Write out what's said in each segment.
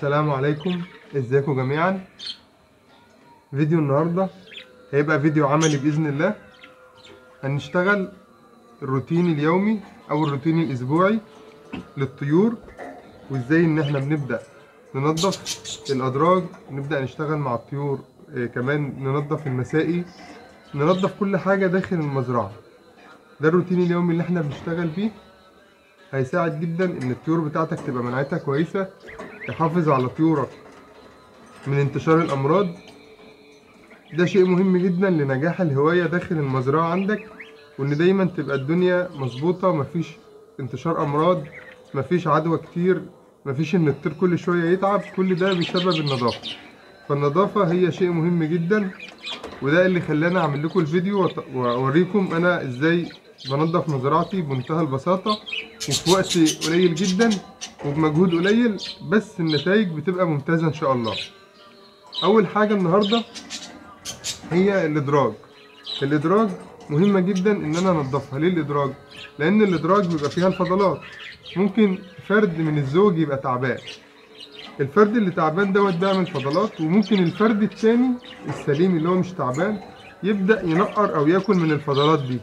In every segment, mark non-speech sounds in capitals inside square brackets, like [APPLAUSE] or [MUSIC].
السلام عليكم. ازيكم جميعا؟ فيديو النهارده هيبقى فيديو عملي بإذن الله. هنشتغل الروتين اليومي أو الروتين الأسبوعي للطيور وإزاي إن إحنا بنبدأ ننظف الأدراج نبدأ نشتغل مع الطيور آه، كمان ننظف المسائي ننظف كل حاجة داخل المزرعة. ده الروتين اليومي اللي إحنا بنشتغل فيه هيساعد جدا إن الطيور بتاعتك تبقى مناعتها كويسة. تحافظ على طيورك من انتشار الأمراض؟ ده شيء مهم جدا لنجاح الهواية داخل المزرعة عندك وإن دايما تبقى الدنيا مظبوطة مفيش انتشار أمراض مفيش عدوى كتير مفيش إن الطير كل شوية يتعب كل ده بسبب النظافة. فالنظافة هي شيء مهم جدا وده اللي خلاني أعمل لكم الفيديو وأوريكم أنا إزاي بنظف مزرعتي بمنتهى البساطة وفي وقت قليل جدا وبمجهود قليل بس النتائج بتبقى ممتازة إن شاء الله. أول حاجة النهارده هي الإدراج. الإدراج مهمة جدا إن أنا انضفها ليه الإدراج؟ لأن الإدراج بيبقى فيها الفضلات. ممكن فرد من الزوج يبقى تعبان. الفرد اللي تعبان دوت بيعمل فضلات وممكن الفرد التاني السليم اللي هو مش تعبان يبدأ ينقر أو ياكل من الفضلات دي.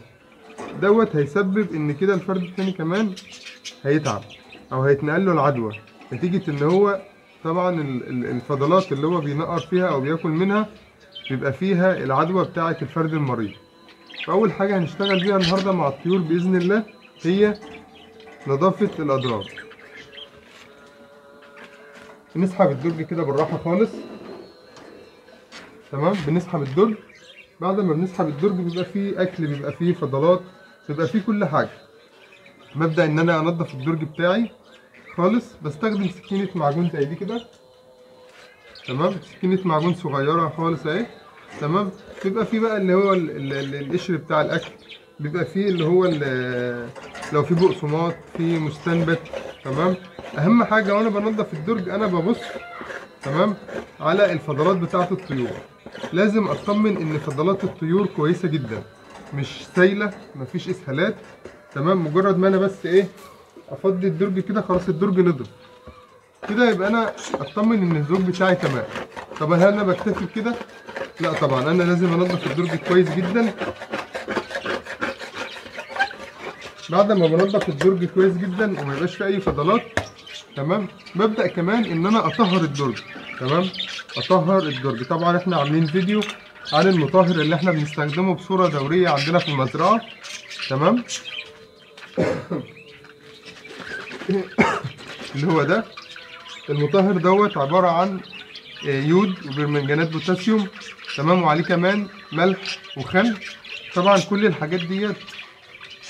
دوت هيسبب إن كده الفرد التاني كمان هيتعب أو هيتنقل له العدوى. نتيجة إن هو طبعا ال- ال- الفضلات اللي هو بينقر فيها أو بياكل منها بيبقى فيها العدوى بتاعة الفرد المريض. فأول حاجة هنشتغل بيها النهاردة مع الطيور بإذن الله هي نظافة الادراج بنسحب الدرج كده بالراحة خالص. تمام؟ بنسحب الدرج. بعد ما بنسحب الدرج بيبقى فيه أكل بيبقى فيه فضلات. بيبقى فيه كل حاجة. ببدأ إن أنا انضف الدرج بتاعي خالص. بستخدم سكينة معجون زي دي كده. تمام؟ سكينة معجون صغيرة خالص أهي. تمام؟ بيبقى فيه بقى اللي هو ال- ال- ال- القشر بتاع الأكل. بيبقى فيه اللي هو لو في بقسماط في مستنبت. تمام؟ أهم حاجة وأنا بنضف الدرج أنا ببص تمام؟ على الفضلات بتاعة الطيور. لازم أطمن إن فضلات الطيور كويسة جدا. مش سايلة مفيش إسهالات. تمام؟ مجرد ما أنا بس إيه أفضي الدرج كده خلاص الدرج نضف كده يبقى أنا أطمن إن الزوج بتاعي تمام. طب هل أنا بكتفي بكده؟ لا طبعا. أنا لازم انضف الدرج كويس جدا. بعد ما بنضف الدرج كويس جدا وما يبقاش فيه أي فضلات تمام؟ ببدأ كمان إن أنا أطهر الدرج. تمام؟ أطهر الدرج. طبعا إحنا عاملين فيديو عن المطهر اللي إحنا بنستخدمه بصورة دورية عندنا في المزرعة. تمام؟ [COUGHS] اللي هو ده. المطهر دوت عبارة عن آه، يود وبرمنجانات بوتاسيوم. تمام؟ وعليه كمان ملح وخل. طبعا كل الحاجات ديت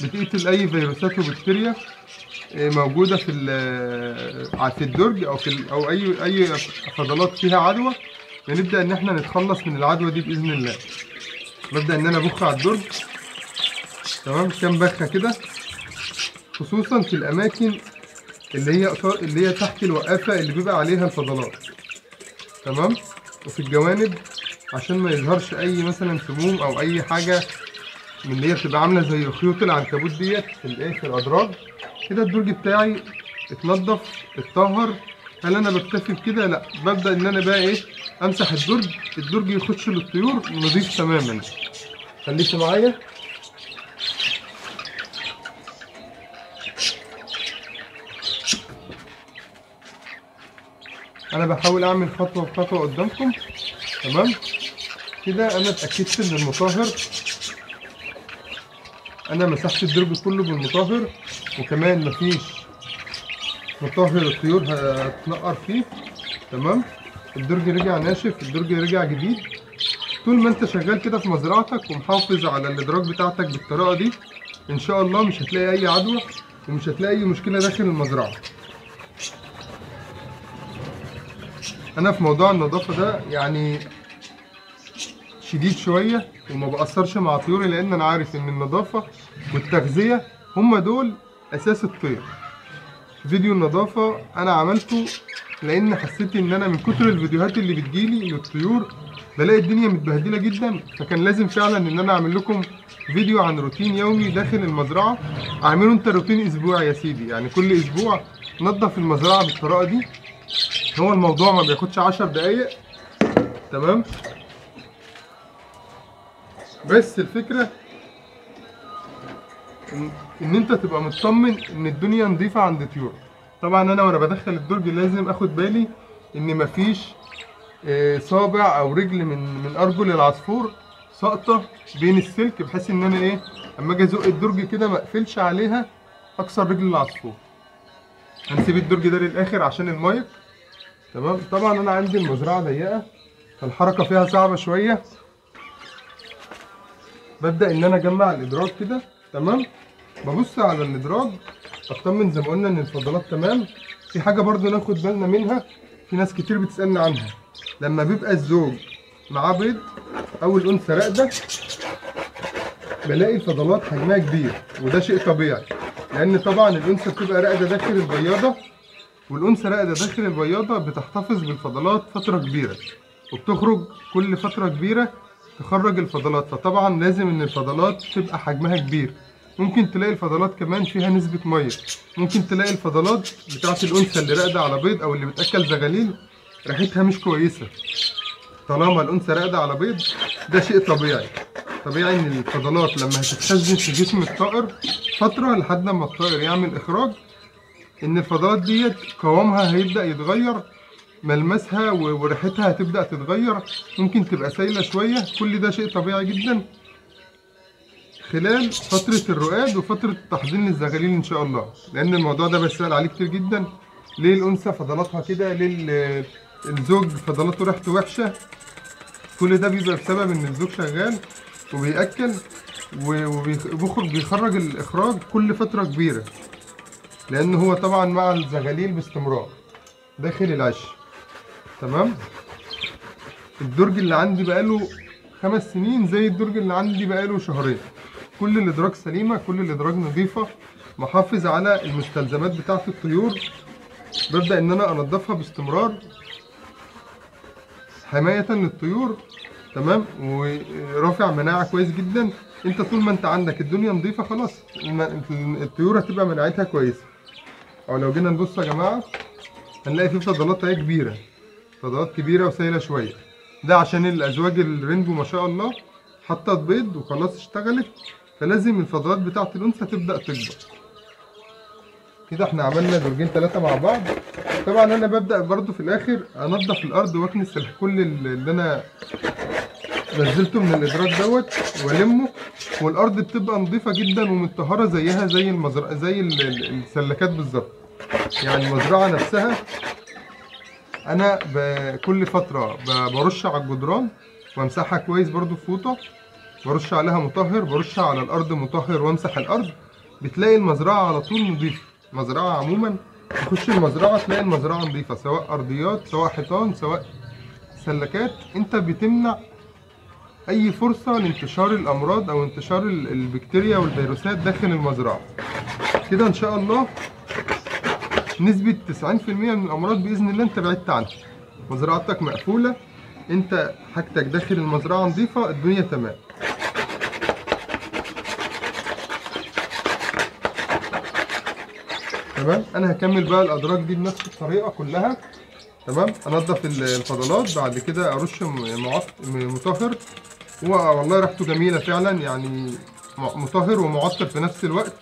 بتقتل أي فيروسات وبكتيريا آه، موجودة في ال- في الدرج أو في أو أي أي فضلات فيها عدوى. بنبدأ إن إحنا نتخلص من العدوى دي بإذن الله. ببدأ إن أنا أبخ على الدرج. تمام؟ كام بخة كده؟ خصوصا في الأماكن اللي هي اللي هي تحت الوقافة اللي بيبقى عليها الفضلات. تمام؟ وفي الجوانب عشان ما يظهرش أي مثلا سموم أو أي حاجة من اللي هي بتبقى عاملة زي خيوط العنكبوت ديت في الايه في الادراج كده الدرج بتاعي اتنضف اتطهر. هل أنا بكتفي بكده لأ. ببدأ إن أنا بقى إيه؟ امسح الدرج الدرج يخش للطيور نظيف تماما. خليكم معايا. أنا بحاول أعمل خطوة بخطوة قدامكم. تمام؟ كده أنا اتأكدت ان المطهر أنا مسحت الدرج كله بالمطهر وكمان مفيش مطهر الطيور هتنقر فيه. تمام؟ الدرج رجع ناشف الدرج رجع جديد. طول ما انت شغال كده في مزرعتك ومحافظ على الادراج بتاعتك بالطريقة دي إن شاء الله مش هتلاقي أي عدوى ومش هتلاقي أي مشكلة داخل المزرعة. أنا في موضوع النظافة ده يعني شديد شوية وما بأثرش مع طيوري لأن أنا عارف إن النظافة والتغذية هما دول أساس الطير. فيديو النظافة أنا عملته لأن حسيت إن أنا من كتر الفيديوهات اللي بتجيلي للطيور بلاقي الدنيا متبهدلة جدا. فكان لازم فعلا إن أنا أعمل لكم فيديو عن روتين يومي داخل المزرعة. اعمله أنت روتين أسبوعي يا سيدي. يعني كل أسبوع نظف المزرعة بالطريقة دي. هو الموضوع ما بياخدش عشر دقايق. تمام؟ بس الفكرة إن أنت تبقى مطمن إن الدنيا نظيفة عند طيور. طبعا أنا وأنا بدخل الدرج لازم أخد بالي إن مفيش آه، صابع أو رجل من من أرجل العصفور ساقطة بين السلك بحيث إن أنا إيه أما أجي أزق الدرج كده ما أقفلش عليها أكسر رجل العصفور. هنسيب الدرج ده للآخر عشان المايك. تمام؟ طبعا أنا عندي المزرعة ضيقة فالحركة فيها صعبة شوية. ببدأ إن أنا أجمع الإدراج كده. تمام؟ ببص على الإدراج. اطمن زي ما قلنا إن الفضلات تمام. في حاجة برضو ناخد بالنا منها في ناس كتير بتسالني عنها. لما بيبقى الزوج معاه بيض أو الأنثى راقدة بلاقي الفضلات حجمها كبير وده شيء طبيعي. لأن طبعا الأنثى بتبقى راقدة داخل البياضة والأنثى راقدة داخل البياضة بتحتفظ بالفضلات فترة كبيرة وبتخرج كل فترة كبيرة تخرج الفضلات. فطبعا لازم إن الفضلات تبقى حجمها كبير. ممكن تلاقي الفضلات كمان فيها نسبة مية. ممكن تلاقي الفضلات بتاعت الأنثى اللي راقدة على بيض أو اللي بتأكل زغاليل ريحتها مش كويسة. طالما الأنثى راقدة على بيض ده شيء طبيعي. طبيعي إن الفضلات لما هتتخزن في جسم الطائر فترة لحد ما الطائر يعمل إخراج إن الفضلات ديت قوامها هيبدأ يتغير ملمسها وريحتها هتبدأ تتغير. ممكن تبقى سايلة شوية كل ده شيء طبيعي جدا. خلال فترة الرقاد وفترة تحضير الزغاليل إن شاء الله. لأن الموضوع ده بيسأل عليه كتير جدا. ليه الأنثى فضلاتها كده؟ ليه ال- الزوج فضلاته ريحته وحشة؟ كل ده بيبقى بسبب إن الزوج شغال وبيأكل وبيخرج بيخرج الإخراج كل فترة كبيرة. لأن هو طبعا مع الزغاليل باستمرار. داخل العش. تمام؟ الدرج اللي عندي بقاله خمس سنين زي الدرج اللي عندي بقاله شهرين. كل الادراج سليمة كل الادراج نظيفة. محافظ على المستلزمات بتاعة الطيور. ببدأ إن أنا انضفها باستمرار. حماية للطيور. تمام؟ ورافع مناعة كويس جدا. أنت طول ما أنت عندك الدنيا نظيفة خلاص. الطيور هتبقى مناعتها كويسه أو لو جينا نبص يا جماعة هنلاقي في فضلات اهي كبيرة. فضلات كبيرة وسايلة شوية. ده عشان الأزواج الرينبو ما شاء الله. حطت بيض وخلاص اشتغلت. فلازم الفضلات بتاعة الأنثى تبدأ تكبر. كده إحنا عملنا درجين ثلاثة مع بعض. طبعا أنا ببدأ برضو في الآخر انضف الأرض وأكنس ال- كل ال- اللي أنا نزلته من الادراج دوت وألمه. والأرض بتبقى نظيفة جدا ومتطهرة زيها زي المزرعة زي ال- ال- السلكات بالظبط. يعني المزرعة نفسها أنا ب- كل فترة ب- برش على الجدران وأمسحها كويس برضو بفوطه برش عليها مطهر برش على الأرض مطهر وامسح الأرض بتلاقي المزرعة على طول نظيفة. المزرعه عموما تخش المزرعة تلاقي المزرعة نظيفة سواء أرضيات سواء حيطان سواء سلكات. أنت بتمنع أي فرصة لانتشار الأمراض أو انتشار ال- البكتيريا والفيروسات داخل المزرعة. كده إن شاء الله نسبة 90% من الأمراض بإذن الله أنت بعدت عنها. مزرعتك مقفولة أنت حاجتك داخل المزرعة نظيفة الدنيا تمام. تمام؟ أنا هكمل بقى الأدراج دي بنفس الطريقة كلها. تمام؟ أنضف ال- الفضلات بعد كده م- مطهر والله ريحته جميلة فعلا يعني مطهر ومعطر في نفس الوقت.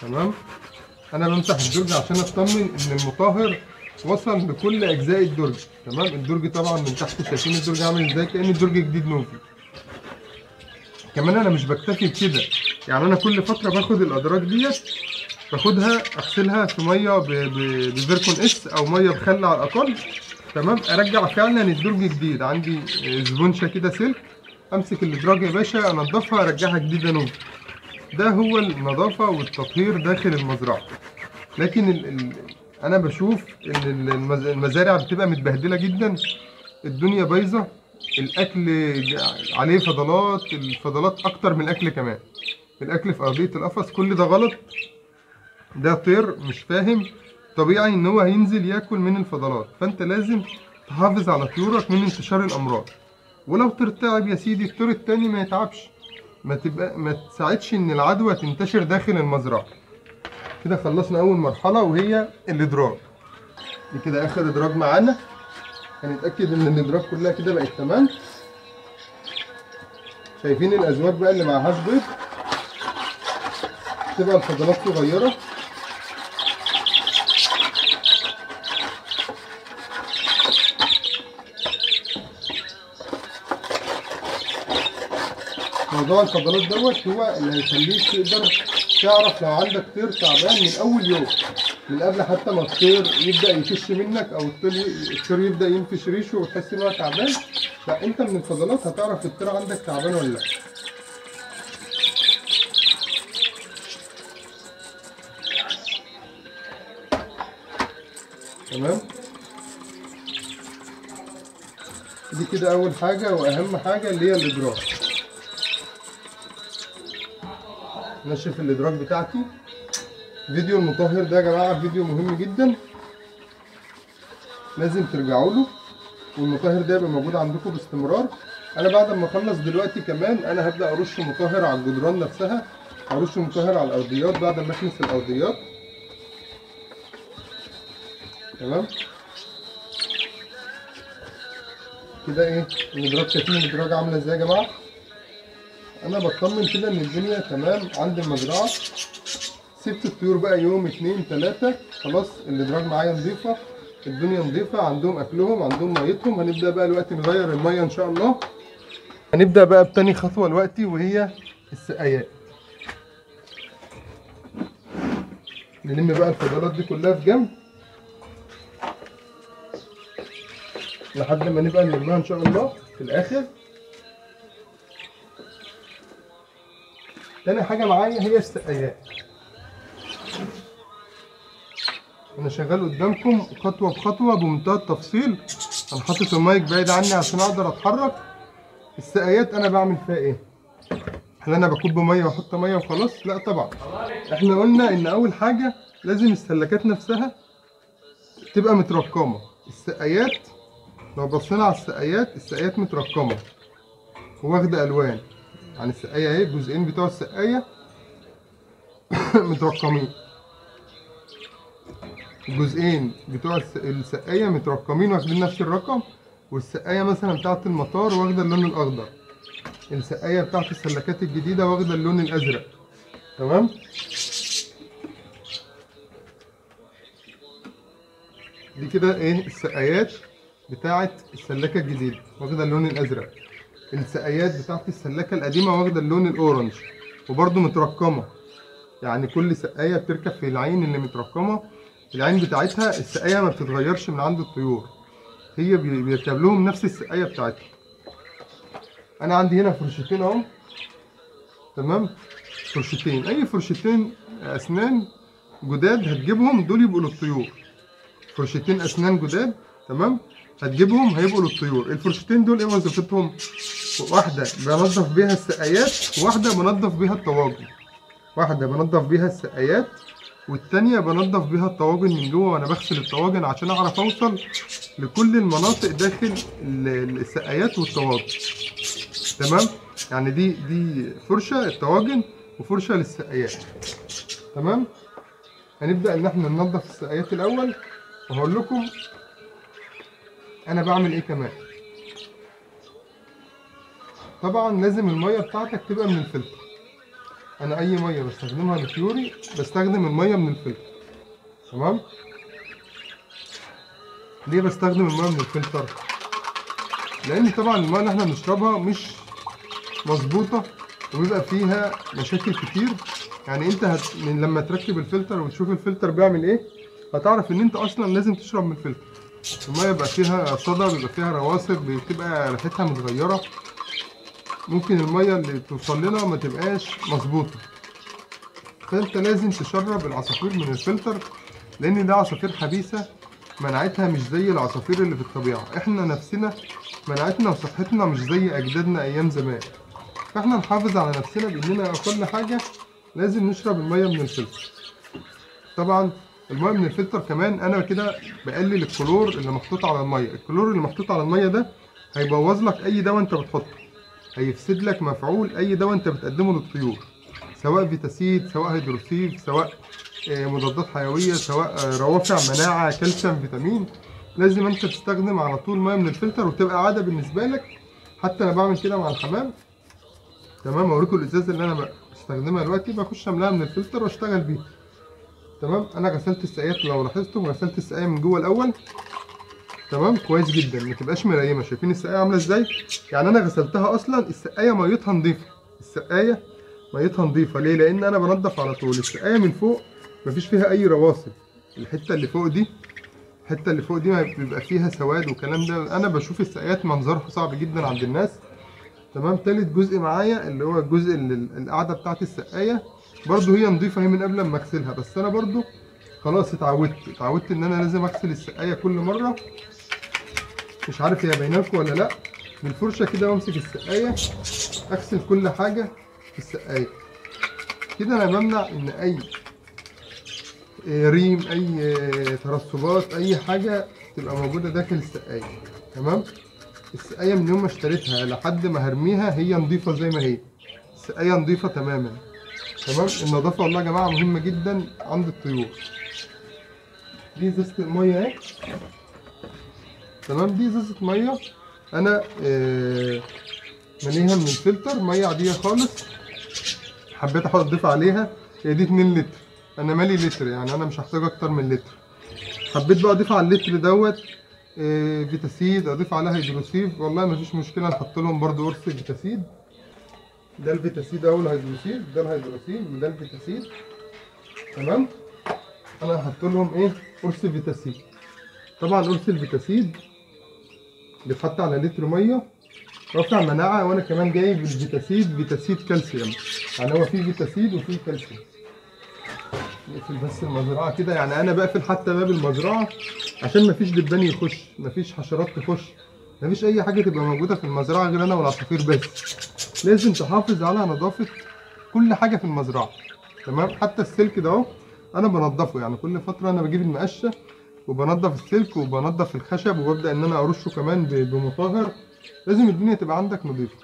تمام؟ أنا بمسح الدرج عشان أطمن إن المطهر وصل لكل أجزاء الدرج. تمام؟ الدرج طبعا من تحت شايفين الدرج عامل إزاي؟ كأن الدرج جديد نوفي كمان أنا مش بكتفي بكده. يعني أنا كل فترة باخد الأدراج ديت باخدها أغسلها في مية بفيركون إس أو مية بخل على الأقل. تمام؟ أرجع فعلا الدرج جديد. عندي زبونشه كده سلك أمسك الإدراج يا باشا أنضفها أرجعها جديده نوفي ده هو النظافة والتطهير داخل المزرعة. لكن ال ال أنا بشوف المز- المزارع بتبقى متبهدلة جدا. الدنيا بايظة. الأكل ج- عليه فضلات الفضلات أكتر من الأكل كمان. الأكل في أرضية القفص كل ده غلط ده طير مش فاهم. طبيعي إن هو هينزل ياكل من الفضلات. فأنت لازم تحافظ على طيورك من انتشار الأمراض. ولو طير تعب يا سيدي الطير التاني ما يتعبش. ما تبقى ما تساعدش إن العدوى تنتشر داخل المزرعة. كده خلصنا أول مرحلة وهي الادراج دي كده آخر ادراج معانا. هنتاكد إن الادراج كلها كده بقت تمام. شايفين الأزواج بقى اللي معهاش بيض؟ تبقى الفضلات صغيرة. موضوع الفضلات دوت هو اللي هيخليك تقدر تعرف لو عندك طير تعبان من أول يوم من قبل حتى ما الطير يبدأ يكش منك أو الطير الطير يبدأ ينفش ريشه وتحس إن هو تعبان لا أنت من الفضلات هتعرف الطير عندك تعبان ولا لأ. تمام؟ دي كده أول حاجة وأهم حاجة اللي هي الادراك نشف الإدراك بتاعتي فيديو المطهر ده يا جماعة فيديو مهم جدا. لازم ترجعوا له. والمطهر ده يبقى موجود عندكم باستمرار. أنا بعد ما أخلص دلوقتي كمان أنا هبدأ أرش مطهر على الجدران نفسها. أرش مطهر على الأرضيات بعد ما اكنس الأرضيات. تمام؟ كده إيه؟ الادراج شايفين الادراج عاملة إزاي يا جماعة؟ أنا بطمن كده إن الدنيا تمام عند المزرعة. سبت الطيور بقى يوم اتنين تلاتة. خلاص الإدراج معايا نظيفة. الدنيا نظيفة. عندهم أكلهم عندهم ميتهم. هنبدأ بقى دلوقتي نغير المية إن شاء الله. هنبدأ بقى بتاني خطوة دلوقتي وهي السقايات. نلم بقى الفضلات دي كلها في جنب. لحد ما نبقى نلمها إن شاء الله في الآخر. تاني حاجة معايا هي السقايات أنا شغال قدامكم خطوة بخطوة بمنتهى التفصيل. أنا حاطط المايك بعيد عني عشان أقدر أتحرك. السقايات أنا بعمل فيها إيه؟ هل أنا بكب مية وأحط مية وخلاص؟ لا طبعا. إحنا قلنا إن أول حاجة لازم السلكات نفسها تبقى مترقمة السقايات لو بصينا على السقايات السقايات مترقمة واخدة ألوان. يعني السقاية اهي الجزئين بتوع السقاية. [COUGHS] مترقمين. الجزئين بتوع الس- السقاية مترقمين واخدين نفس الرقم والسقاية مثلا بتاعت المطار واخدة اللون الأخضر. السقاية بتاعت السلكات الجديدة واخدة اللون الأزرق. تمام؟ دي كده إيه؟ السقايات بتاعت السلكة الجديدة واخدة اللون الأزرق. السقايات بتاعت السلاكة القديمة واخدة اللون الأورنج وبرضه مترقمة. يعني كل سقاية بتركب في العين اللي مترقمة العين بتاعتها السقاية ما بتتغيرش من عند الطيور. هي بي- بيركب لهم نفس السقاية بتاعتها. أنا عندي هنا فرشتين أهو. تمام؟ فرشتين. أي فرشتين أسنان جداد هتجيبهم دول يبقوا للطيور. فرشتين أسنان جداد تمام؟ هتجيبهم هيبقوا للطيور. الفرشتين دول إيه وظيفتهم؟ واحدة بنضف بيها السقايات وواحدة بنضف بيها الطواجن. واحدة بنضف بيها السقايات والتانية بنضف بيها الطواجن من جوه وأنا بغسل الطواجن عشان أعرف أوصل لكل المناطق داخل ال- السقايات والطواجن. تمام؟ يعني دي دي فرشة الطواجن وفرشة للسقايات. تمام؟ هنبدأ إن إحنا ننضف السقايات الأول. وهقول لكم أنا بعمل إيه كمان. طبعا لازم المية بتاعتك تبقى من الفلتر. أنا أي مية بستخدمها لطيوري بستخدم المية من الفلتر. تمام؟ ليه بستخدم المية من الفلتر؟ لأن طبعا المية اللي إحنا بنشربها مش مظبوطة وبيبقى فيها مشاكل كتير. يعني أنت هت... من لما تركب الفلتر وتشوف الفلتر بيعمل إيه هتعرف إن أنت أصلا لازم تشرب من الفلتر. المية بيبقى فيها صدى بيبقى فيها رواسب بتبقى ريحتها متغيرة. ممكن المية اللي توصل لنا ما تبقاش مظبوطة. فأنت لازم تشرب العصافير من الفلتر لأن ده عصافير حديثة مناعتها مش زي العصافير اللي في الطبيعة. إحنا نفسنا مناعتنا وصحتنا مش زي أجدادنا أيام زمان. فإحنا نحافظ على نفسنا بإننا أقل حاجة لازم نشرب المية من الفلتر. طبعا المية من الفلتر كمان أنا كده بقلل الكلور اللي محطوط على المية. الكلور اللي محطوط على المية ده هيبوظ لك أي دواء أنت بتحطه. هيفسد لك مفعول أي دواء أنت بتقدمه للطيور سواء فيتاسيد سواء هيدروسيف سواء آه، مضادات حيوية سواء آه، روافع مناعة كالسيوم فيتامين. لازم أنت تستخدم على طول مية من الفلتر وتبقى عادة بالنسبة لك. حتى أنا بعمل كده مع الحمام. تمام أوريكم الإزازة اللي أنا بستخدمها دلوقتي. بخش أملاها من الفلتر وأشتغل بيها. تمام أنا غسلت السقايات لو لاحظتم غسلت السقاية من جوه الأول. تمام؟ كويس جدا. ما تبقاش مريمه شايفين السقاية عاملة إزاي؟ يعني أنا غسلتها أصلا السقاية ميتها نظيفة. السقاية ميتها نظيفة. ليه؟ لأن أنا بنضف على طول. السقاية من فوق مفيش فيها أي رواسب. الحتة اللي فوق دي الحتة اللي فوق دي ما بيبقى فيها سواد والكلام ده. أنا بشوف السقايات منظرها صعب جدا عند الناس. تمام؟ تالت جزء معايا اللي هو الجزء اللي القاعده بتاعت السقاية. برضو هي نظيفة هي من قبل ما أغسلها. بس أنا برضو خلاص اتعودت. اتعودت إن أنا لازم أغسل السقاية كل مرة. مش عارف هي باينه ولا لا. بالفرشه كده بمسك السقاية أغسل كل حاجة في السقاية. كده أنا بمنع إن أي آه، ريم أي آه، ترسبات أي حاجة تبقى موجودة داخل السقاية. تمام؟ السقاية من يوم ما اشتريتها لحد ما هرميها هي نظيفة زي ما هي. السقاية نظيفة تماما. تمام؟ النظافة والله يا جماعة مهمة جدا عند الطيور. دي ازازه المية. اهي تمام؟ دي ازازة مية. أنا آه، مليها من الفلتر مية عادية خالص. حبيت أحط أضيف عليها. هي دي 2 لتر. أنا مالي لتر يعني أنا مش هحتاج أكتر من لتر. حبيت بقى أضيف على اللتر دوت آه، فيتاسيد. أضيف عليها هيدروسيف. والله مفيش مشكلة نحط لهم برضو قرص فيتاسيد. ده الفيتاسيد أهو الهيدروسيف. ده الهيدروسيف وده الفيتاسيد. تمام؟ أنا هحط لهم إيه؟ قرص فيتاسيد. طبعا قرص الفيتاسيد بيتحط على لتر مية رافع مناعة وأنا كمان جايب الفيتاسيد فيتاسيد كالسيوم. يعني هو فيه فيتاسيد وفيه كالسيوم. نقفل بس المزرعة كده. يعني أنا بقفل حتى باب المزرعة عشان مفيش دبان يخش مفيش حشرات تخش. مفيش أي حاجة تبقى موجودة في المزرعة غير أنا والعصافير بس. لازم تحافظ على نظافة كل حاجة في المزرعة. تمام؟ حتى السلك ده أهو أنا بنضفه يعني كل فترة أنا بجيب المقشة وبنضف السلك وبنضف الخشب وببدأ إن أنا أرشه كمان بمطهر لازم الدنيا تبقى عندك نظيفة.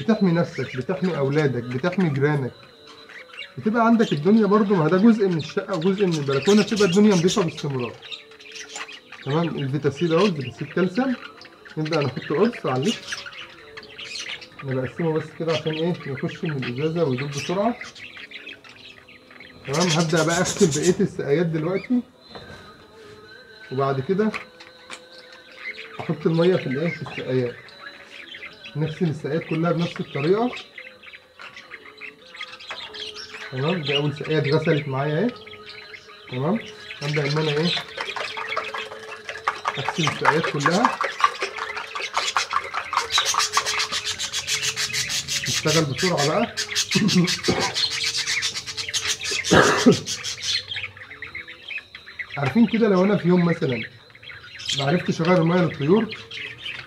بتحمي نفسك بتحمي أولادك بتحمي جيرانك. بتبقى عندك الدنيا برضو ما ده جزء من الشقة وجزء من البلكونة تبقى الدنيا نظيفة باستمرار. تمام؟ الفيتاسيد اهو الفيتاسيد كالسيوم نبدأ نحط قرص على اللتر أنا بقسمه بس كده عشان إيه؟ يخش من الإزازة ويدوب بسرعة. تمام؟ هبدأ بقى اغسل بقية السقايات دلوقتي. وبعد كده أحط المية في الايه في السقايات. نغسل السقايات كلها بنفس الطريقة. تمام؟ دي أول سقايه اتغسلت معايا أهي. تمام؟ هبدا إن أنا إيه؟ أغسل السقايات كلها. نشتغل بسرعة بقى. [COUGHS] [COUGHS] عارفين كده لو أنا في يوم مثلا ما عرفتش أغير المية للطيور؟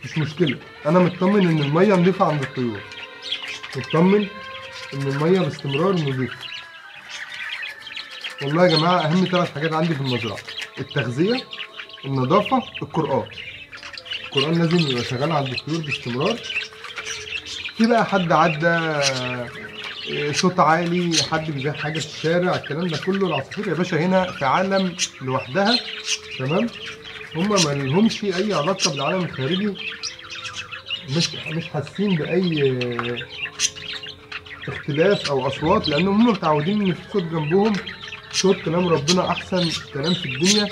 مش مشكلة. أنا مطمن إن المية نضيفة عند الطيور. مطمن إن المية باستمرار نضيفة. والله يا جماعة أهم ثلاث حاجات عندي في المزرعة. التغذية النظافة القرآن. القرآن لازم يبقى شغال عند الطيور باستمرار. في بقى حد عدى صوت عالي حد بيبيع حاجة في الشارع الكلام ده كله العصافير يا باشا هنا في عالم لوحدها تمام؟ هما ما لهمش أي علاقة بالعالم الخارجي مش مش حاسين بأي اختلاف أو أصوات لأن هم متعودين إن في صوت جنبهم صوت كلام ربنا أحسن كلام في الدنيا.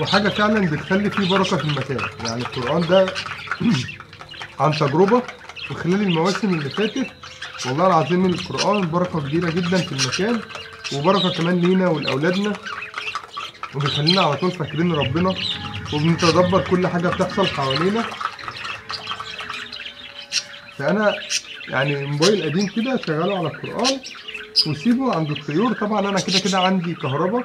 وحاجة فعلا بتخلي فيه بركة في المكان. يعني القرآن ده [CLEARS THROAT] عن تجربة وخلال المواسم اللي فاتت والله العظيم القرآن بركة كبيرة جدا في المكان وبركة كمان لينا ولأولادنا وبيخلينا على طول فاكرين ربنا وبنتدبر كل حاجة بتحصل حوالينا. فأنا يعني موبايل قديم كده شغاله على القرآن وسيبه عند الطيور. طبعا أنا كده كده عندي كهرباء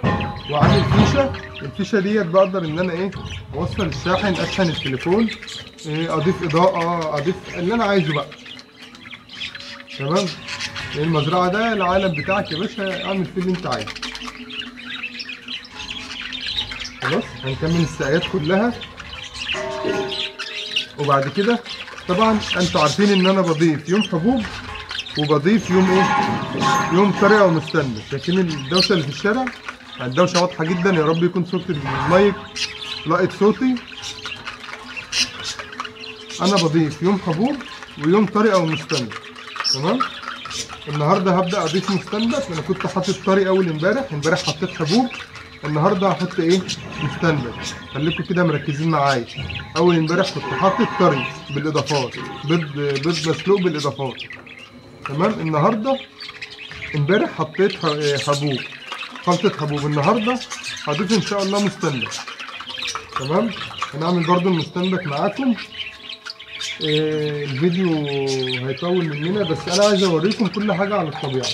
وعندي الفيشة. الفيشة ديت بقدر إن أنا إيه أوصل الشاحن أشحن التليفون إيه أضيف إضاءة أضيف اللي أنا عايزه بقى. تمام؟ المزرعة ده العالم بتاعك يا باشا. اعمل فيه اللي انت عايزه. خلاص هنكمل السقايات كلها. وبعد كده طبعا أنتوا عارفين ان أنا بضيف يوم حبوب وبضيف يوم إيه؟ يوم طريقة ومستنى. شايفين الدوشة اللي في الشارع الدوشة واضحة جدا. يا رب يكون صوت المايك لقط صوتي. أنا بضيف يوم حبوب ويوم طريقة ومستنى. تمام؟ النهارده هبدأ أضيف مستندك أنا كنت حاطط طري أول امبارح امبارح حطيت حبوب. النهارده هحط إيه؟ مستندك. خليكم كده مركزين معايا. أول امبارح كنت حاطط طري بالإضافات بيض بيض مسلوق بالإضافات. تمام؟ النهارده امبارح حطيت حبوب. خلطة حبوب. النهارده هضيف إن شاء الله مستندك. تمام؟ هنعمل برضو المستندك معاكم. الفيديو هيطول مننا بس أنا عايز أوريكم كل حاجة على الطبيعة.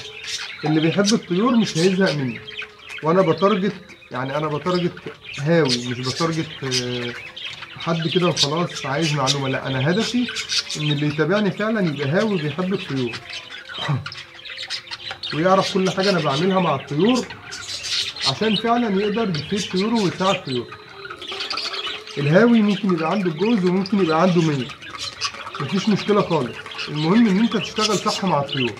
اللي بيحب الطيور مش هيزهق مني. وأنا ب target يعني أنا ب target هاوي مش ب target آه، حد كده وخلاص عايز معلومة. لا أنا هدفي إن اللي يتابعني فعلا يبقى هاوي بيحب الطيور. [COUGHS] ويعرف كل حاجة أنا بعملها مع الطيور عشان فعلا يقدر يفيد طيوره ويساعد طيوره. الهاوي ممكن يبقى عنده جوز وممكن يبقى عنده مية. مفيش مشكلة خالص. المهم إن أنت تشتغل صح مع الطيور.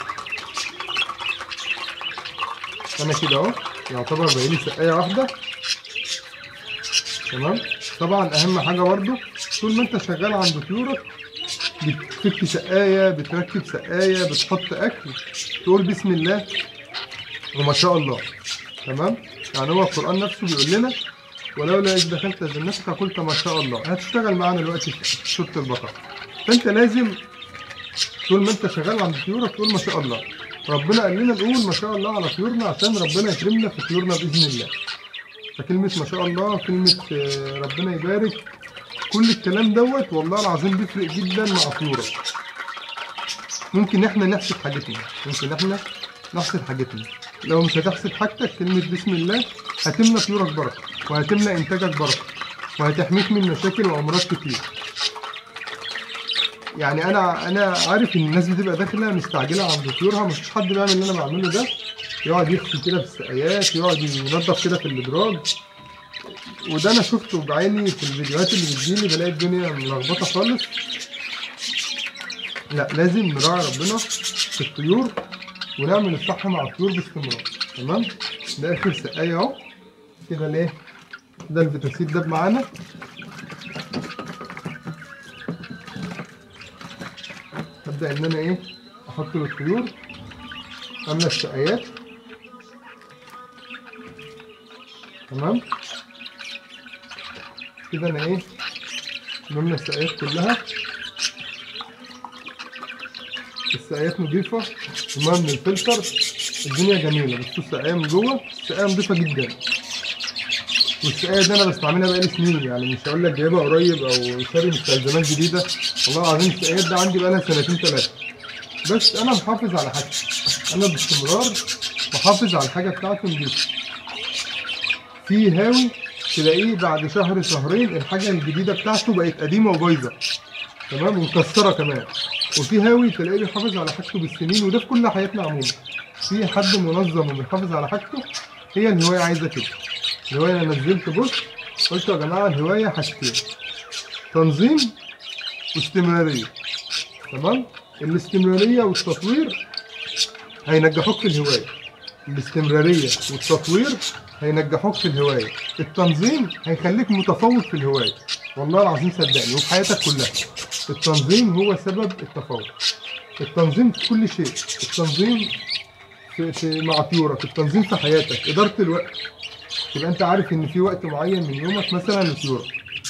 أنا كده أهو. يعتبر بقالي سقاية واحدة. تمام؟ طبعا أهم حاجة برضو طول ما أنت شغال عند طيورك بتفك سقاية بتركب سقاية بتحط أكل تقول بسم الله وما شاء الله. تمام؟ يعني هو القرآن نفسه بيقول لنا ولولا إذ دخلت جنتك قلت ما شاء الله. هتشتغل معانا دلوقتي في سورة البقرة فأنت لازم طول ما أنت شغال عند طيورك تقول ما شاء الله. ربنا قال لنا نقول ما شاء الله على طيورنا عشان ربنا يكرمنا في طيورنا بإذن الله. فكلمة ما شاء الله كلمة آه، ربنا يبارك. كل الكلام دوت والله العظيم بيفرق جدا مع طيورك. ممكن إحنا نحسب حاجتنا ممكن إحنا نحسب حاجتنا. لو مش هتحسب حاجتك كلمة بسم الله هتملى طيورك بركة وهتملى إنتاجك بركة وهتحميك من مشاكل وأمراض كتير. يعني أنا أنا عارف إن الناس بتبقى داخلة مستعجلة عند طيورها مفيش حد بيعمل اللي أنا بعمله ده. يقعد يغسل كده في السقايات يقعد ينظف كده في الإدراج. وده أنا شفته بعيني في الفيديوهات اللي بتجيلي بلاقي الدنيا ملخبطة خالص. لا لازم نراعي ربنا في الطيور ونعمل الصح مع الطيور باستمرار. تمام؟ ده آخر سقاية أهو. كده ليه ده الفيتاسيد ده معانا هبدا ان أنا إيه أحط للطيور املى السقايات تمام. كده أنا إيه بملى السقايات كلها. السقايات نضيفة الماء من الفلتر. الدنيا جميلة بصوا السقاية من جوه السقاية نضيفة جدا. والسقاية دي أنا بستعملها بقالي سنين يعني مش هقول لك جايبها قريب أو شاري مستلزمات جديدة. والله العظيم السقايات دي عندي بقالها سنتين تلاتة. بس أنا محافظ على حاجتي. أنا باستمرار محافظ على الحاجة بتاعتي نضيفة في هاوي تلاقيه بعد شهر شهرين الحاجة الجديدة بتاعته بقت قديمة وبايظة. تمام؟ ومكسرة كمان. وفي هاوي تلاقيه بيحافظ على حاجته بالسنين وده في كل حياتنا عموما. في حد منظم وبيحافظ على حاجته هي الهواية عايزة كده. الهواية أنا نزلت بوست قلت يا جماعة الهواية حاجتين تنظيم واستمرارية تمام؟ الاستمرارية والتطوير هينجحوك في الهواية. الاستمرارية والتطوير هينجحوك في الهواية. التنظيم هيخليك متفوق في الهواية. والله العظيم صدقني وفي حياتك كلها. التنظيم هو سبب التفوق. التنظيم في كل شيء. التنظيم في, في مع طيورك. التنظيم في حياتك. إدارة الوقت. تبقى أنت عارف إن في وقت معين من يومك مثلا لطيورك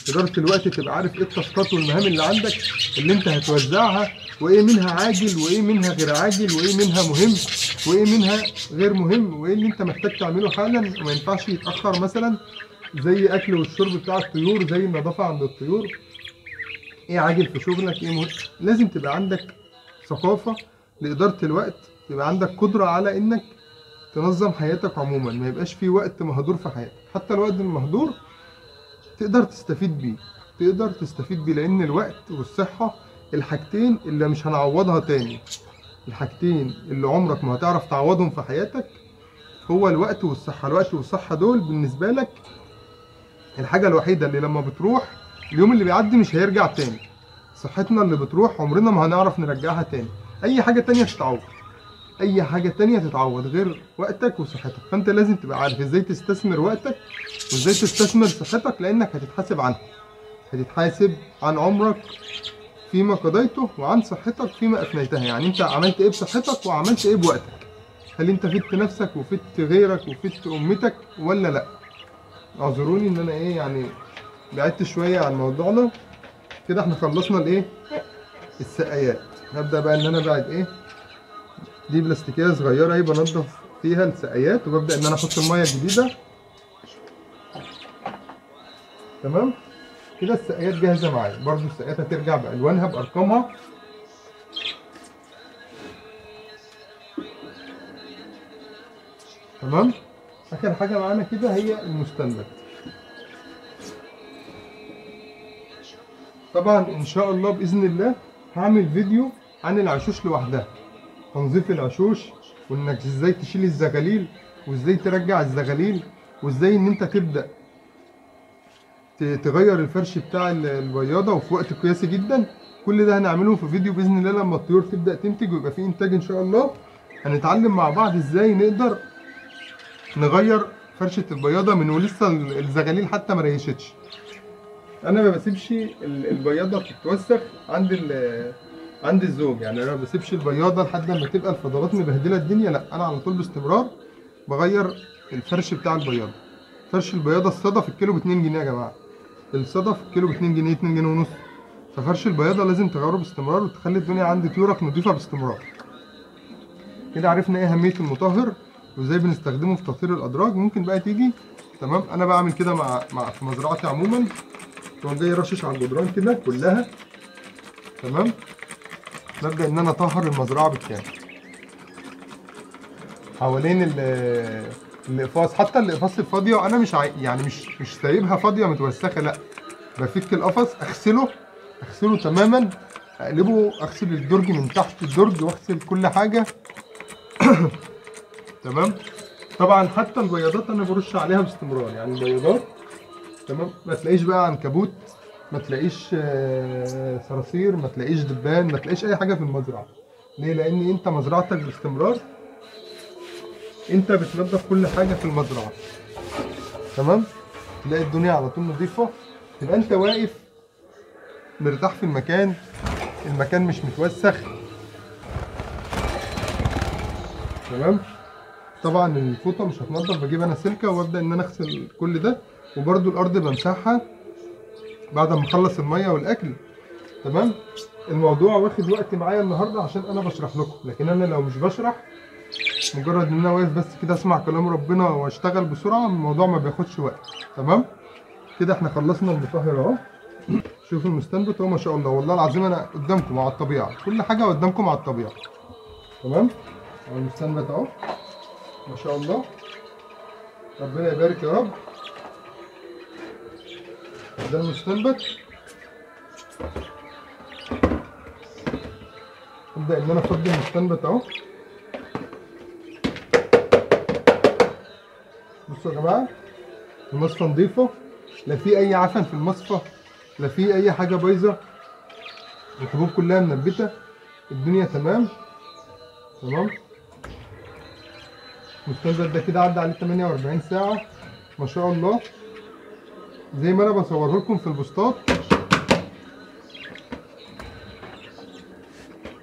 إدارة الوقت تبقى عارف إيه التاسكات والمهام اللي عندك اللي أنت هتوزعها وإيه منها عاجل وإيه منها غير عاجل وإيه منها مهم وإيه منها غير مهم وإيه اللي أنت محتاج تعمله حالا. وما ينفعش يتأخر مثلا زي أكل والشرب بتاع الطيور زي النظافة عند الطيور. إيه عاجل في شغلك إيه مهم؟ لازم تبقى عندك ثقافة لإدارة الوقت تبقى عندك قدرة على إنك تنظم حياتك عموما ما يبقاش في وقت مهدور في حياتك. حتى الوقت المهدور تقدر تستفيد بيه تقدر تستفيد بيه لأن الوقت والصحة الحاجتين اللي مش هنعوضها تاني. الحاجتين اللي عمرك ما هتعرف تعوضهم في حياتك هو الوقت والصحة. الوقت والصحة دول بالنسبة لك الحاجة الوحيدة اللي لما بتروح اليوم اللي بيعدي مش هيرجع تاني. صحتنا اللي بتروح عمرنا ما هنعرف نرجعها تاني. أي حاجة تانية تتعوض أي حاجة تانية تتعوض غير وقتك وصحتك. فأنت لازم تبقى عارف إزاي تستثمر وقتك وإزاي تستثمر صحتك لأنك هتتحاسب عنها. هتتحاسب عن عمرك فيما قضيته وعن صحتك فيما افنيتها يعني أنت عملت إيه بصحتك وعملت إيه بوقتك؟ هل أنت فدت نفسك وفدت غيرك وفدت أمتك ولا لأ؟ اعذروني إن أنا إيه يعني بعدت شوية عن موضوعنا كده إحنا خلصنا الإيه؟ السقايات. هبدأ بقى إن أنا بعد إيه؟ دي بلاستيكية صغيرة أهي بنضف فيها السقايات وببدأ إن أنا أحط المية الجديدة. تمام؟ كده السقايات جاهزة معايا. برضو السقايات هترجع بألوانها بأرقامها. تمام؟ آخر حاجة معانا كده هي المستنبت طبعا إن شاء الله بإذن الله هعمل فيديو عن العشوش لوحدها. تنظيف العشوش وإنك إزاي تشيل الزغاليل وإزاي ترجع الزغاليل وإزاي إن أنت تبدأ تغير الفرش بتاع ال- البياضة وفي وقت قياسي جدا. كل ده هنعمله في فيديو بإذن الله لما الطيور تبدأ تنتج ويبقى فيه إنتاج إن شاء الله. هنتعلم مع بعض إزاي نقدر نغير فرشة البياضة من ولسه ال- الزغاليل حتى ما ريشتش. أنا ما بسيبش ال- البياضة تتوسخ عند عند الزوج يعني أنا ما بسيبش البياضة لحد ما تبقى الفضلات مبهدلة الدنيا لأ أنا على طول باستمرار بغير الفرش بتاع البياضة. فرش البياضة الصدف الكيلو ب 2 جنيه يا جماعة. الصدف الكيلو ب 2 جنيه 2 جنيه ونص. ففرش البياضة لازم تغيره باستمرار وتخلي الدنيا عند طيورك نظيفه باستمرار. كده عرفنا إيه أهمية المطهر وإزاي بنستخدمه في تطهير الأدراج. ممكن بقى تيجي تمام؟ أنا بعمل كده مع مع في مزرعتي عموما. تقوم جاي رشش على الجدران كده كلها تمام؟ ببدا إن أنا اطهر المزرعة بالكامل حوالين ال- الإقفاص حتى الإقفاص الفاضية أنا مش عاي... يعني مش مش سايبها فاضية متوسخة لأ. بفك القفص أغسله أغسله تماما أقلبه أغسل الدرج من تحت الدرج وأغسل كل حاجة. [COUGHS] تمام؟ طبعا حتى البياضات أنا برش عليها باستمرار يعني البياضات تمام؟ ما تلاقيش بقى عنكبوت. ما تلاقيش آه، صراصير ما تلاقيش دبان ما تلاقيش أي حاجة في المزرعة. ليه؟ لأن أنت مزرعتك باستمرار. أنت بتنظف كل حاجة في المزرعة. تمام؟ تلاقي الدنيا على طول نظيفة. تبقى أنت واقف مرتاح في المكان. المكان مش متوسخ. تمام؟ طبعا الفوطة مش هتنضف بجيب أنا سلكة وأبدأ إن أنا أغسل كل ده. وبرده الأرض بمسحها بعد ما أخلص المية والأكل. تمام؟ الموضوع واخد وقت معايا النهارده عشان أنا بشرح لكم. لكن أنا لو مش بشرح مجرد إن أنا واقف بس كده أسمع كلام ربنا وأشتغل بسرعة الموضوع ما بياخدش وقت. تمام؟ كده إحنا خلصنا المطهر أهو. شوفوا المستنبت اهو ما شاء الله. والله العظيم أنا قدامكم على الطبيعة. كل حاجة قدامكم على الطبيعة. تمام؟ المستنبت أهو. ما شاء الله. ربنا يبارك يا رب. ده المستنبت. ابدأ إن أنا افضي المستنبت أهو. بصوا يا جماعة المصفى نظيفه لا في أي عفن في المصفى لا في أي حاجة بايظة. الحبوب كلها منبتة الدنيا تمام. تمام. المستنبت ده كده عدى عليه 48 ساعة ما شاء الله. زي ما أنا بصوره لكم في البوستات.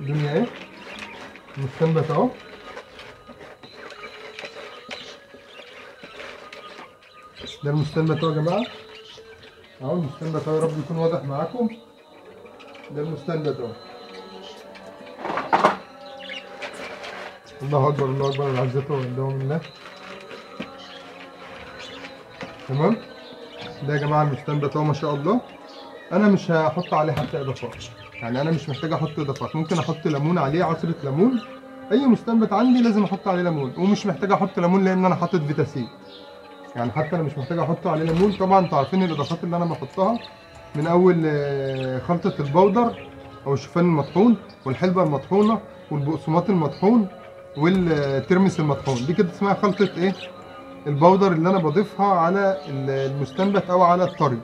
الدنيا إيه؟ المستنبت اهو. ده المستنبت اهو يا جماعة. اهو المستنبت اهو يا رب يكون واضح معاكم. ده المستنبت اهو. الله أكبر الله أكبر العزة والدوام الله تمام؟ ده يا جماعة المستنبت اهو ما شاء الله. أنا مش هحط عليه حتى إضافات. يعني أنا مش محتاج أحط إضافات. ممكن أحط ليمون عليه عصرة ليمون. أي مستنبت عندي لازم أحط عليه ليمون. ومش محتاج أحط ليمون لأن أنا حاطط فيتاسيد يعني حتى أنا مش محتاج أحط عليه ليمون. طبعا أنتوا عارفين الإضافات اللي أنا بحطها. من أول آه، خلطة ال powder أو الشوفان المطحون والحلبة المطحونة والبقسماط المطحون والترمس المطحون. دي كده اسمها خلطة إيه؟ ال powder اللي أنا بضيفها على ال- المستنبت أو على الطري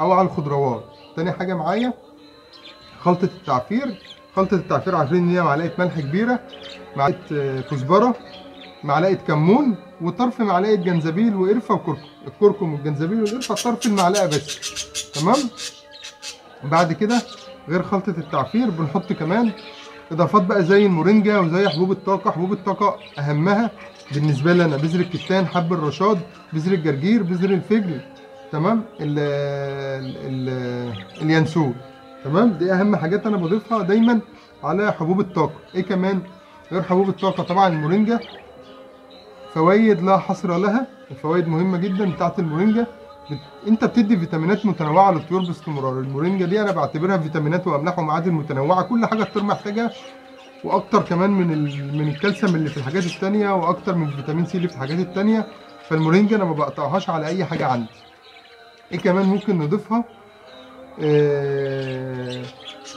أو على الخضروات. تاني حاجة معايا خلطة التعفير. خلطة التعفير عارفين إن هي معلقة ملح كبيرة معلقة آه، كزبرة معلقة كمون وطرف معلقة جنزبيل وقرفة وكركم. الكركم والجنزبيل والقرفة طرف المعلقة بس. تمام؟ بعد كده غير خلطة التعفير بنحط كمان إضافات بقى زي المورينجا وزي حبوب الطاقة. حبوب الطاقة أهمها بالنسبة لي أنا بذر الكتان حب الرشاد بذر الجرجير بذر الفجل تمام؟ ال ال اليانسون تمام؟ دي أهم حاجات أنا بضيفها دايما على حبوب الطاقة. إيه كمان غير حبوب الطاقة؟ طبعا المورينجا. فوائد لا حصر لها الفوائد مهمة جدا بتاعت المورينجا. أنت بتدي فيتامينات متنوعة للطيور باستمرار. المورينجا دي أنا بعتبرها فيتامينات وأملاح ومعادن متنوعة كل حاجة الطيور محتاجها وأكتر كمان من ال... من الكالسيوم اللي في الحاجات التانية وأكتر من فيتامين C اللي في الحاجات التانية. فالمورينجا أنا ما بقطعهاش على أي حاجة عندي. إيه كمان ممكن نضيفها؟ آه...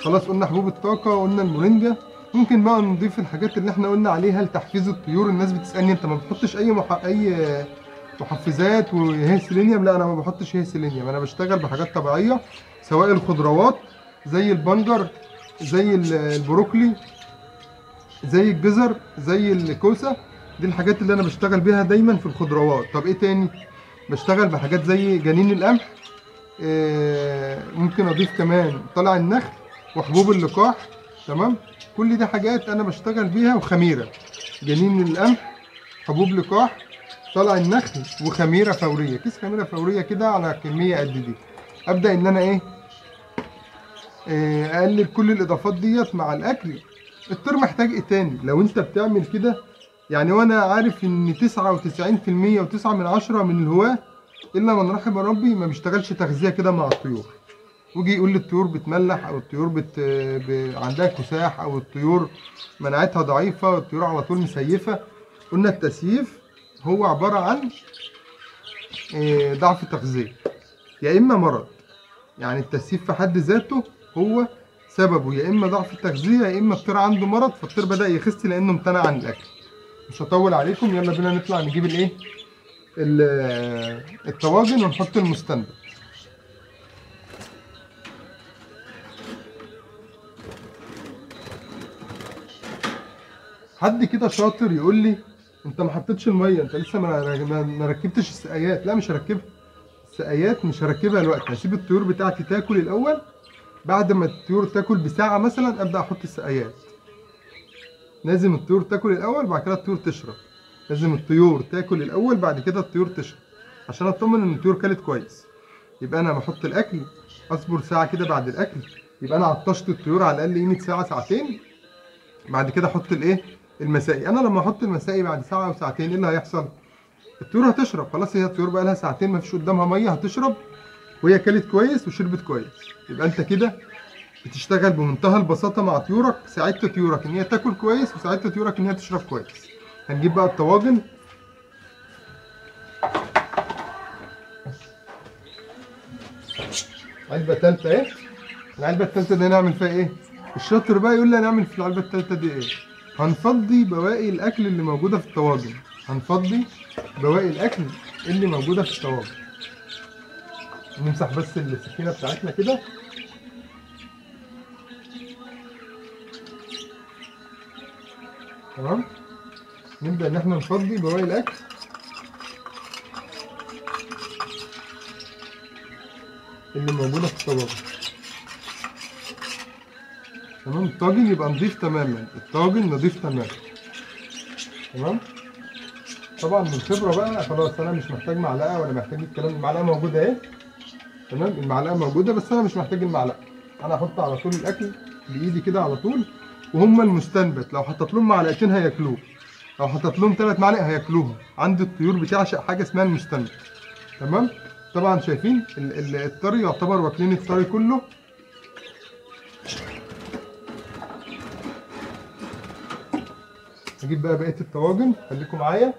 خلاص قلنا حبوب الطاقة قلنا المورينجا ممكن بقى نضيف الحاجات اللي إحنا قلنا عليها لتحفيز الطيور. الناس بتسألني أنت ما بتحطش أي مح... أي محفزات و E selenium؟ لا أنا ما بحطش E selenium. أنا بشتغل بحاجات طبيعية سواء الخضروات زي البنجر زي ال- البروكلي. زي الجزر زي الكوسة دي الحاجات اللي أنا بشتغل بيها دايما في الخضروات. طب إيه تاني؟ بشتغل بحاجات زي جنين القمح آه، ممكن أضيف كمان طلع النخل وحبوب اللقاح تمام؟ كل دي حاجات أنا بشتغل بيها وخميرة. جنين القمح حبوب لقاح طلع النخل وخميرة فورية. كيس خميرة فورية كده على كمية قد دي. أبدأ إن أنا إيه؟ آه، اقلب كل الإضافات ديت مع الأكل. الطير محتاج إيه تاني؟ لو انت بتعمل كده يعني وأنا عارف ان 99% و9 من عشرة من الهواة إلا من رحم ربي ما بيشتغلش تغذية كده مع الطيور. ويجي يقول لي الطيور بتملح أو الطيور بت... ب... عندها كساح أو الطيور مناعتها ضعيفة الطيور على طول مسيفة. قلنا التسييف هو عبارة عن آه، ضعف تغذية يا إما مرض. يعني التسييف في حد ذاته هو سببه يا إما ضعف التغذية يا إما الطير عنده مرض فالطير بدأ يخس لأنه امتنع عن الأكل. مش هطول عليكم يلا بينا نطلع نجيب الإيه؟ ال- الطواجن ونحط المستندل حد كده شاطر يقول لي أنت ما حطيتش المية أنت لسه ما ركبتش السقايات. لا مش هركبها. السقايات مش هركبها دلوقتي هسيب الطيور بتاعتي تاكل الأول بعد ما الطيور تاكل بساعة مثلا أبدأ أحط السقايات. لازم الطيور تاكل الأول بعد كده الطيور تشرب. لازم الطيور تاكل الأول بعد كده الطيور تشرب. عشان أطمن إن الطيور كلت كويس. يبقى أنا بحط الأكل أصبر ساعة كده بعد الأكل. يبقى أنا عطشت الطيور على الأقل قيمة ساعة ساعتين. بعد كده أحط الإيه؟ المسائي. أنا لما أحط المسائي بعد ساعة أو ساعتين إيه اللي هيحصل؟ الطيور هتشرب. خلاص هي الطيور بقى لها ساعتين ما فيش قدامها مية هتشرب. وهي كلت كويس وشربت كويس. يبقى انت كده بتشتغل بمنتهى البساطة مع طيورك ساعدت طيورك إن هي تاكل كويس وساعدت طيورك إن هي تشرب كويس. هنجيب بقى الطواجن. علبة ثالثه اهي العلبة الثالثه دي نعمل فيها إيه؟ الشاطر بقى يقول لي هنعمل في العلبة الثالثه دي إيه؟ هنفضي بواقي الأكل اللي موجودة في الطواجن. هنفضي بواقي الأكل اللي موجودة في الطواجن. نمسح بس السكينة بتاعتنا كده. تمام. نبدأ إن إحنا نفضي بواقي الأكل. اللي موجودة في الطواجن تمام. الطاجن يبقى نضيف تماما. الطاجن نضيف تماما. تمام. طبعا من الخبره بقى. خلاص أنا مش محتاج معلقة ولا محتاج الكلام. المعلقة موجودة أهي. تمام؟ المعلقة موجودة بس أنا مش محتاج المعلقة. أنا هحط على طول الأكل بإيدي كده على طول وهم المستنبت. لو حطيت لهم معلقتين هياكلوه لو حطيت لهم ثلاث معالق هياكلوهم. عند الطيور بتعشق حاجة اسمها المستنبت. تمام؟ طبعا شايفين ال- ال- الطري يعتبر واكلين الطري كله. هجيب بقى بقية الطواجن. خليكم معايا.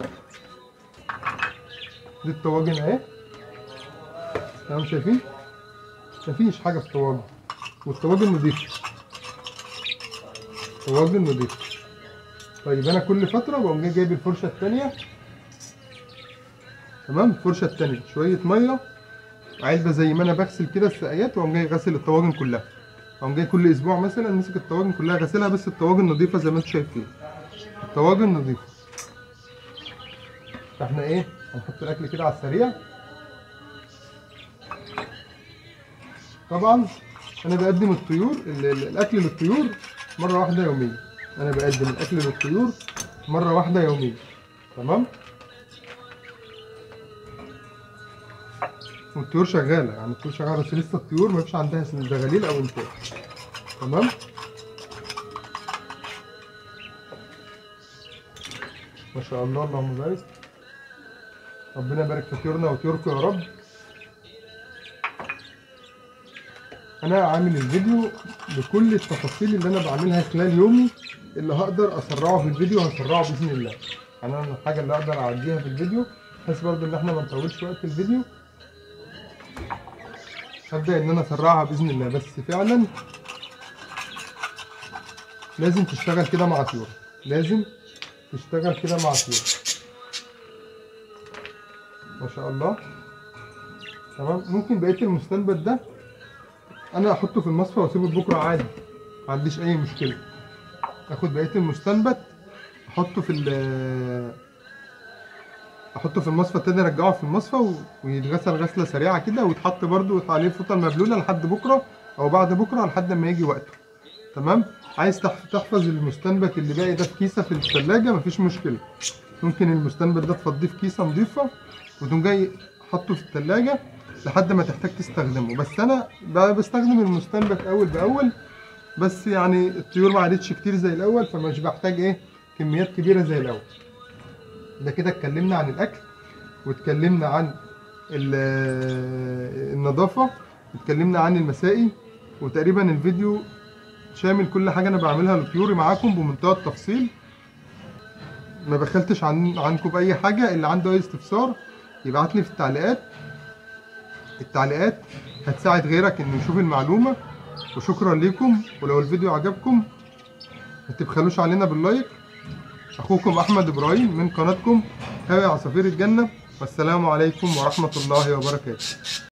دي الطواجن أهي. تمام شايفين؟ مفيش حاجة في الطواجن والطواجن نضيفة. طواجن نضيفة. طيب أنا كل فترة بقوم جاي جايب الفرشة التانية. تمام؟ الفرشة التانية. شوية مية. علبة زي ما أنا بغسل كده السقايات وأقوم جاي غاسل الطواجن كلها. أقوم جاي كل أسبوع مثلا مسك الطواجن كلها غسلها بس الطواجن نظيفه زي ما أنتم شايفين. الطواجن نظيفه فإحنا إيه؟ هنحط الأكل كده على السريع. طبعا أنا بقدم الطيور ال- ال- الأكل للطيور مرة واحدة يوميا. أنا بقدم الأكل للطيور مرة واحدة يوميا. تمام؟ والطيور شغالة يعني الطيور شغالة بس لسه الطيور ما فيش عندها زغاليل أو إنتاج. تمام؟ ما شاء الله اللهم بارك. ربنا يبارك في طيورنا وطيوركم يا رب. أنا عامل الفيديو بكل التفاصيل اللي أنا بعملها خلال يومي اللي هقدر اسرعه في الفيديو هسرعه بإذن الله. يعني أنا الحاجة اللي أقدر أعديها في الفيديو بحيث برضه إن إحنا ما نطولش وقت الفيديو. هبدأ إن أنا أسرعها بإذن الله. بس فعلا لازم تشتغل كده مع طيور. لازم تشتغل كده مع طيور. ما شاء الله. تمام؟ ممكن بقية المستنبت ده أنا احطه في المصفى واسيبه بكره عادي. ما عنديش اي مشكلة. اخد بقية المستنبت احطه في ال احطه في المصفى تاني ارجعه في المصفى ويتغسل غسلة سريعة كده ويتحط برده عليه فوطه مبلوله لحد بكرة أو بعد بكرة لحد ما يجي وقته. تمام؟ عايز تح- تحفظ المستنبت اللي باقي ده في كيسة في الثلاجه مفيش مشكلة. ممكن المستنبت ده تفضيه في كيسة نظيفة وتقوم جاي حاطه في الثلاجه لحد ما تحتاج تستخدمه. بس أنا بستخدم المستنبت أول بأول بس يعني الطيور ما عادتش كتير زي الأول فمش بحتاج إيه كميات كبيرة زي الأول. ده كده اتكلمنا عن الأكل واتكلمنا عن ال- النظافة اتكلمنا عن المسائي وتقريبا الفيديو شامل كل حاجة أنا بعملها لطيوري معاكم بمنتهى التفصيل. ما بخلتش عن عنكم باي حاجة اللي عنده أي استفسار يبعت لي في التعليقات. التعليقات هتساعد غيرك إنه يشوف المعلومة. وشكرا لكم ولو الفيديو عجبكم ما تبخلوش علينا باللايك. أخوكم أحمد إبراهيم من قناتكم هاوي عصافير الجنة. والسلام عليكم ورحمة الله وبركاته.